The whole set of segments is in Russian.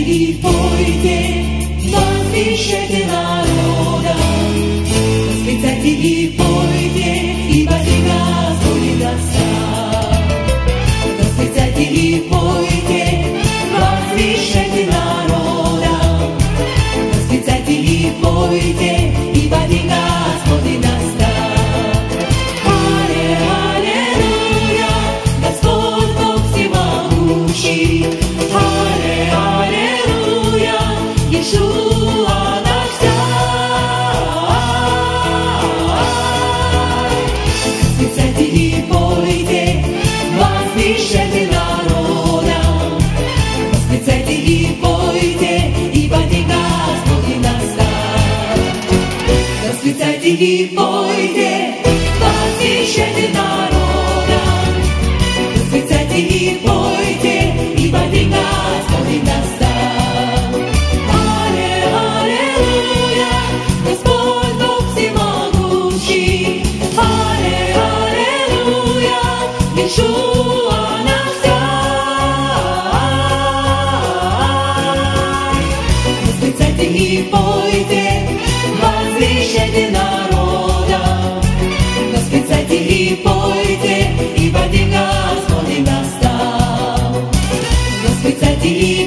di poiché non finisce denaro da, aspettati di poiché dir boyde, was ich hätte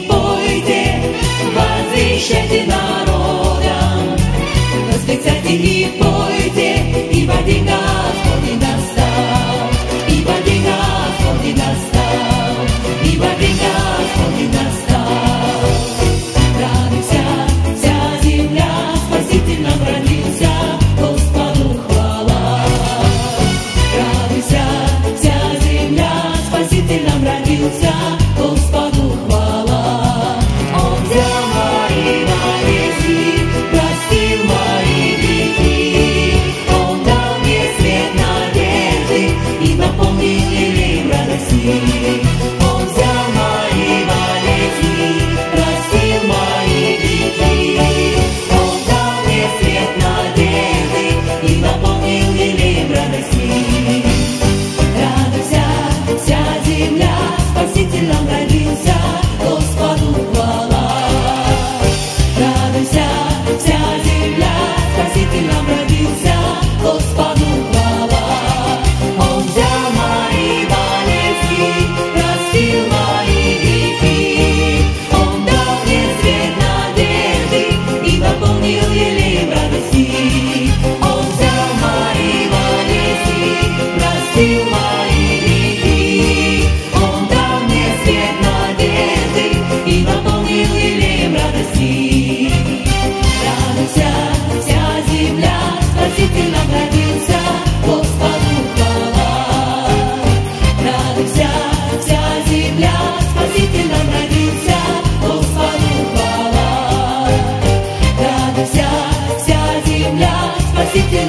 пойде, возвещайте народам, восклицайте и пойте. России. Радуйся, вся земля, Спаситель нам родился, Господу хвала. Радуйся, вся земля, Спаситель нам родился, Господу хвала. Радуйся, вся земля, Спаситель